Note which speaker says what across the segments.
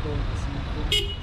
Speaker 1: とですね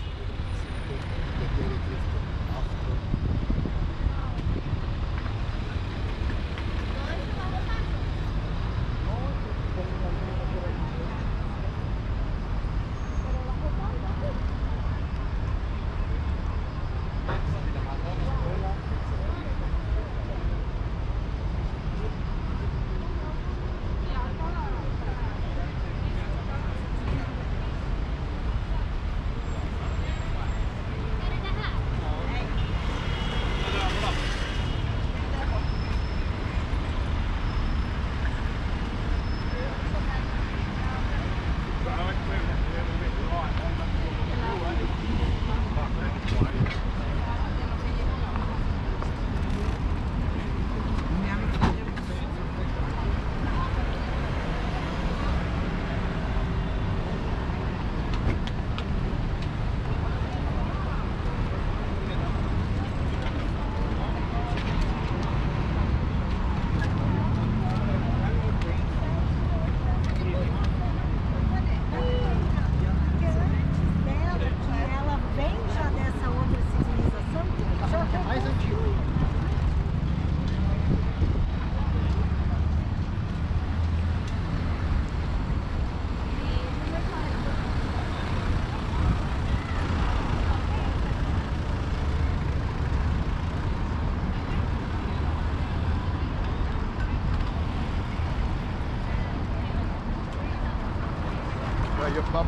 Speaker 1: your bubble.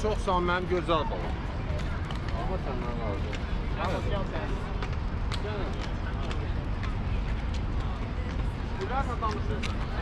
Speaker 1: çox sən mənim gözəl balam. Allah səndən razı olsun. Gəl. Gülər adamsın.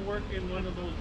Speaker 1: work in one of those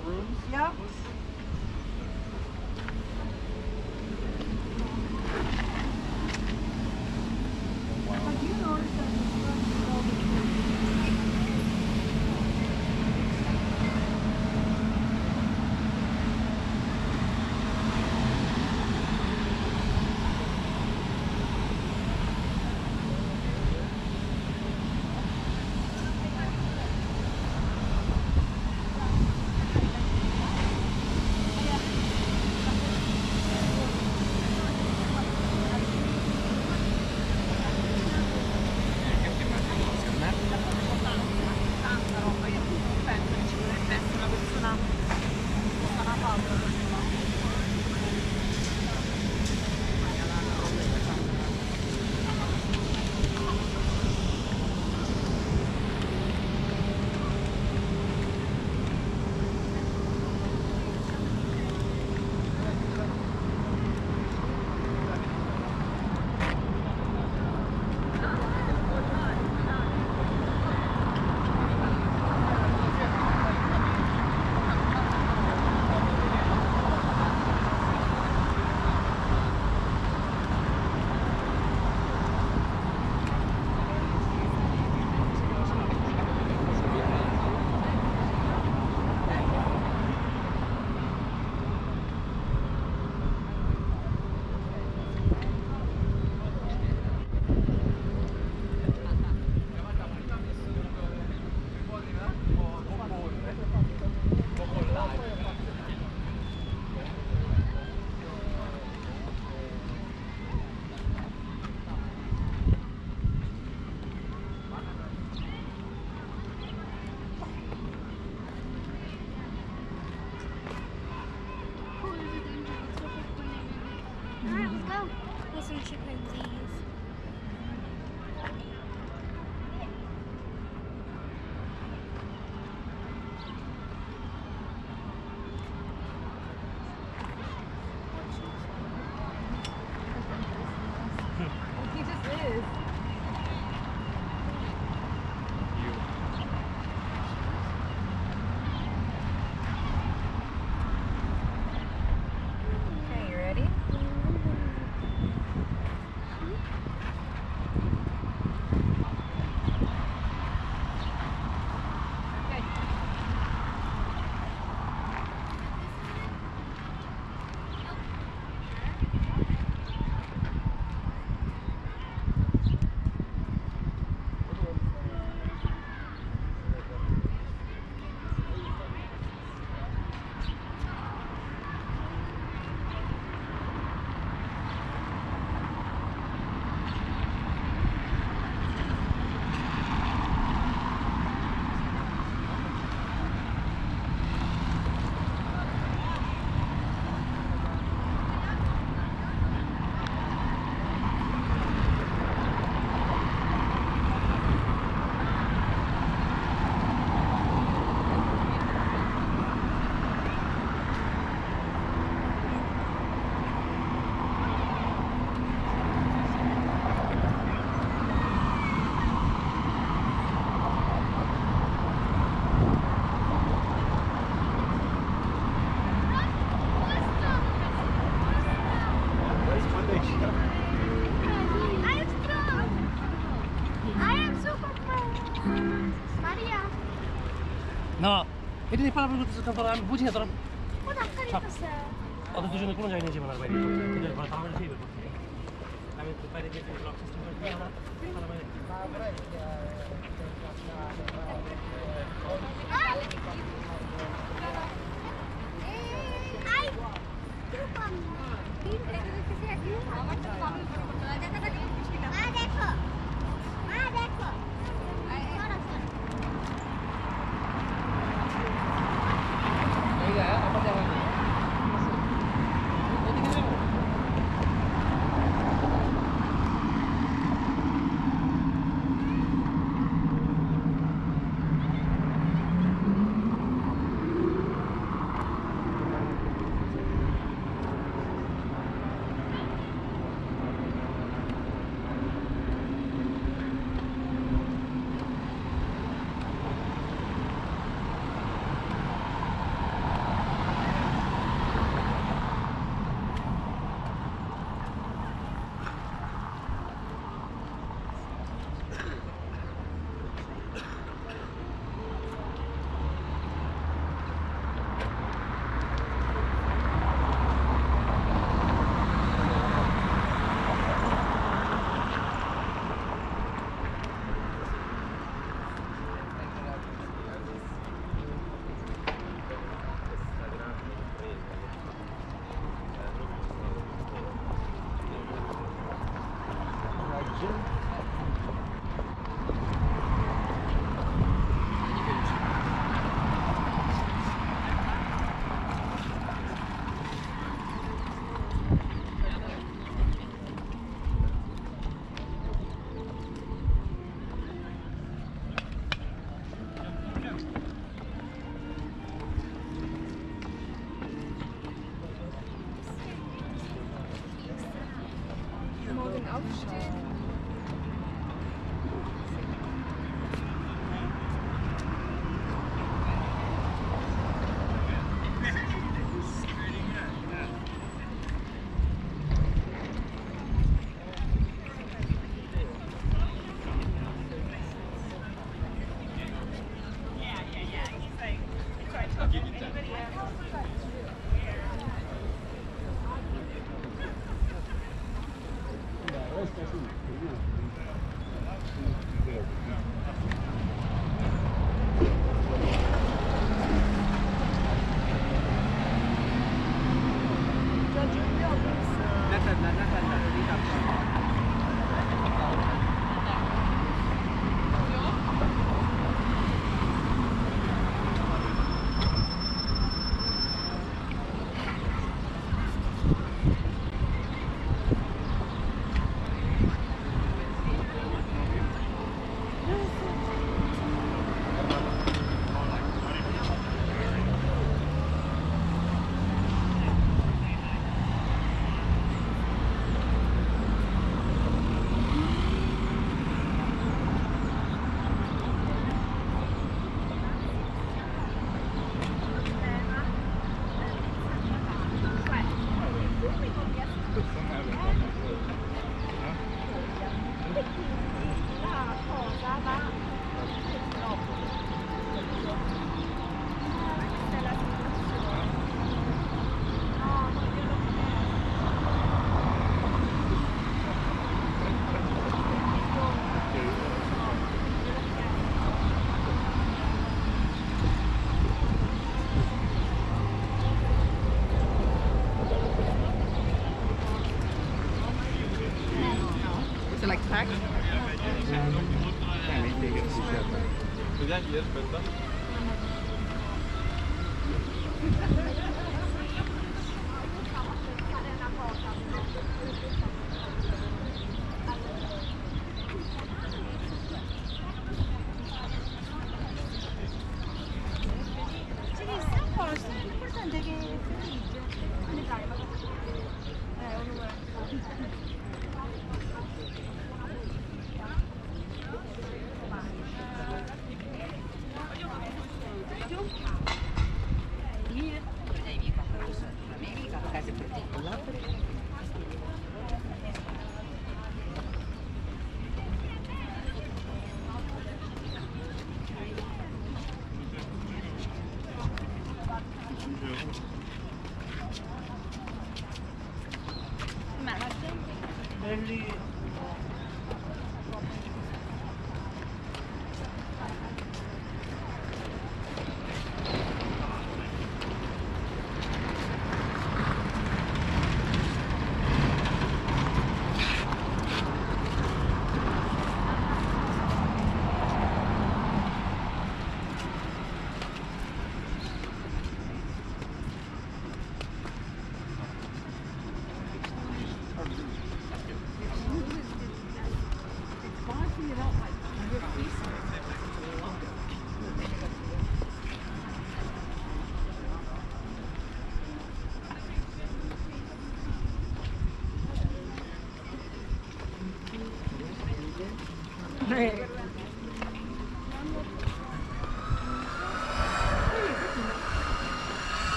Speaker 1: para bulur kafalar bu ne taraf? Adı gücünü kurunca aynı civan arabayı.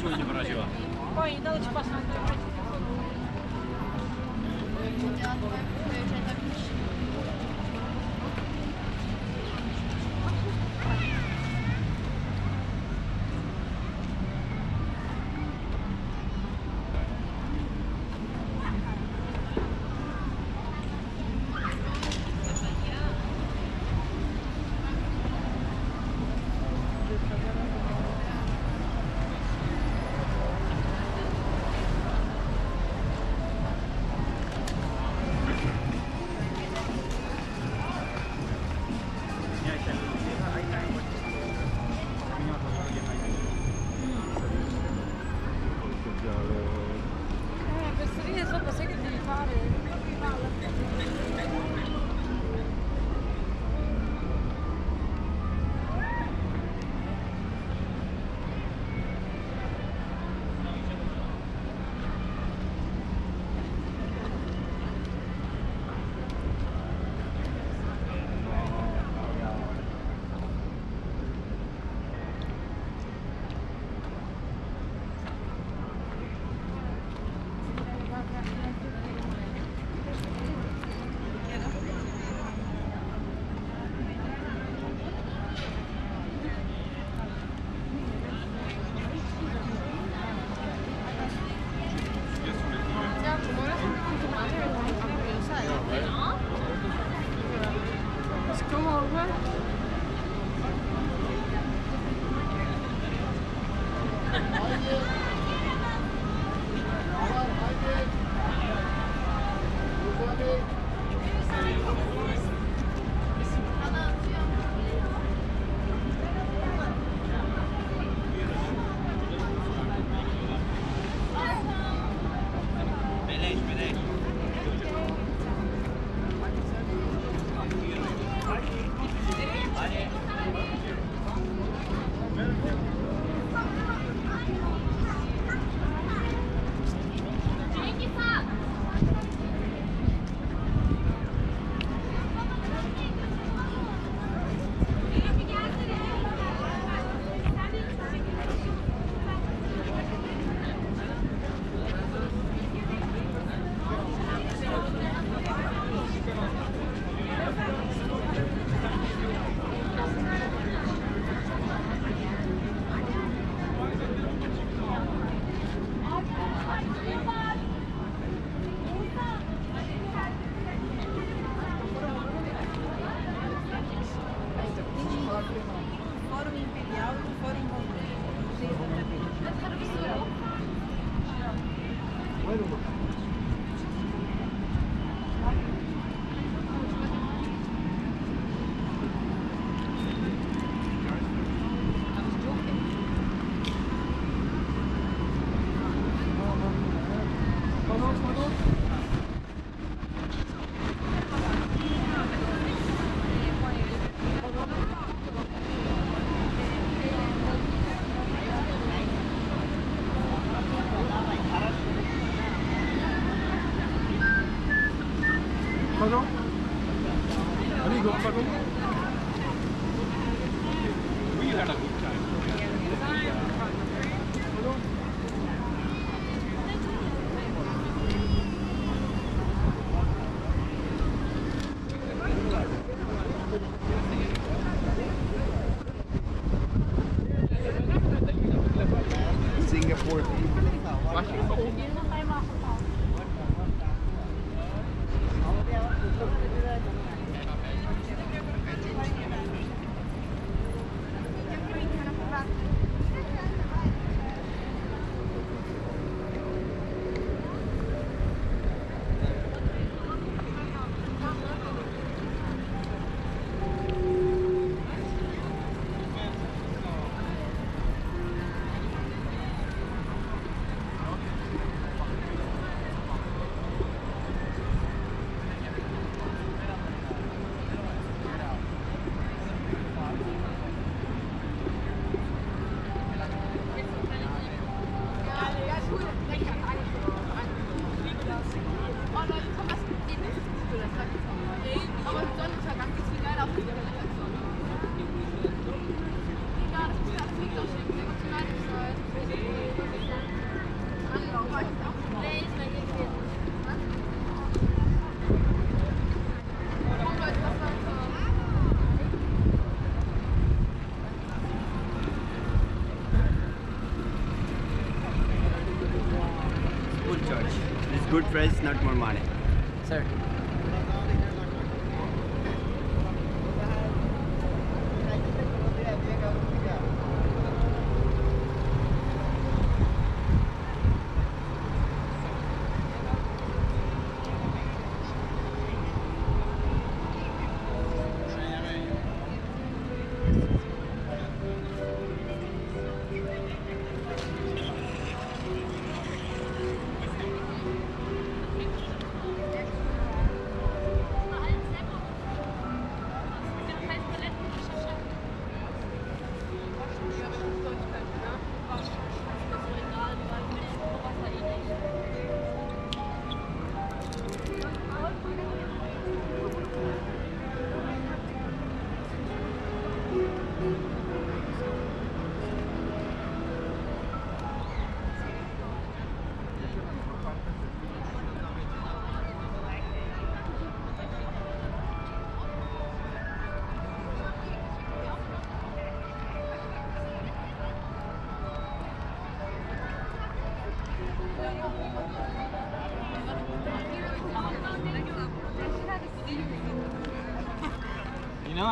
Speaker 1: ничего не бросила. Ой, дала посмотрим. price, not more money.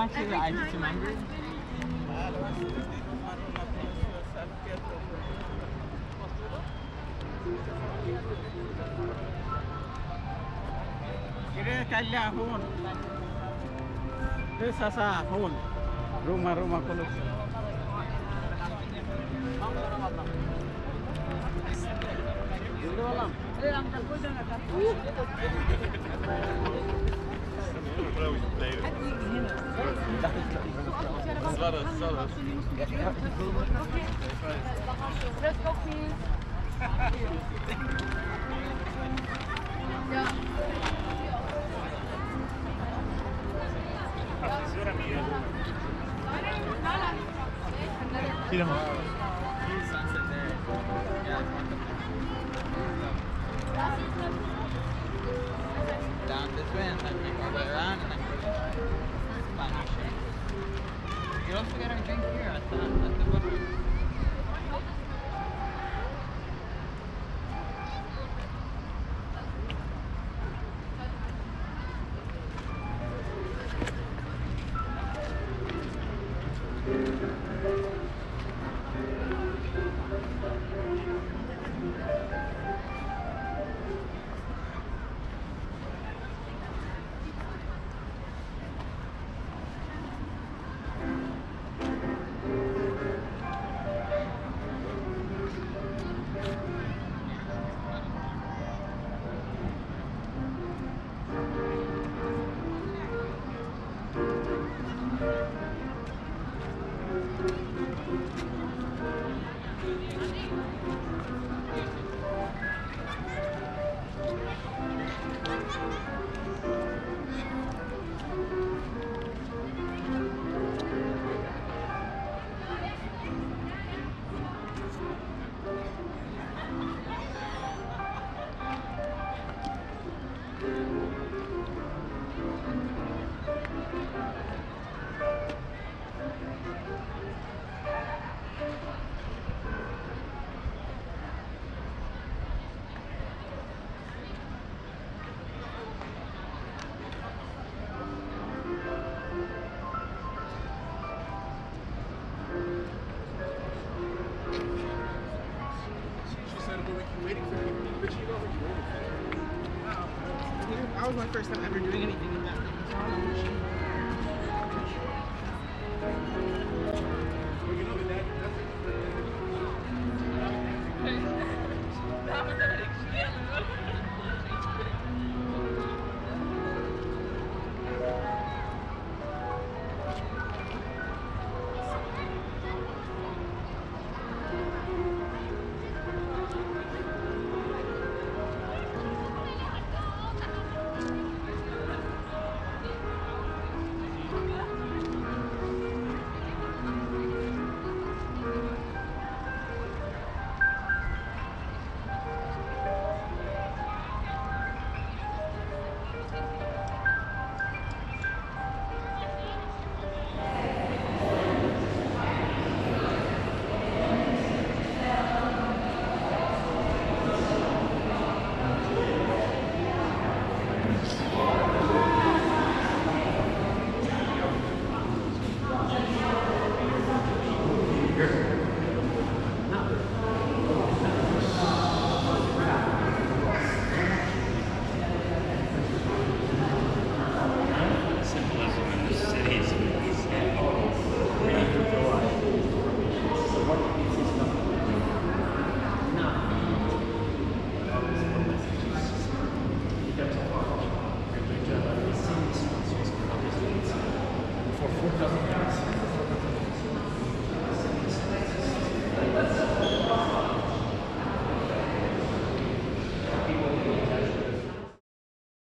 Speaker 1: actually Kira Rumah-rumah kulus. Das war das, das war das. Ja. Attenzione amica. Tira mano. first time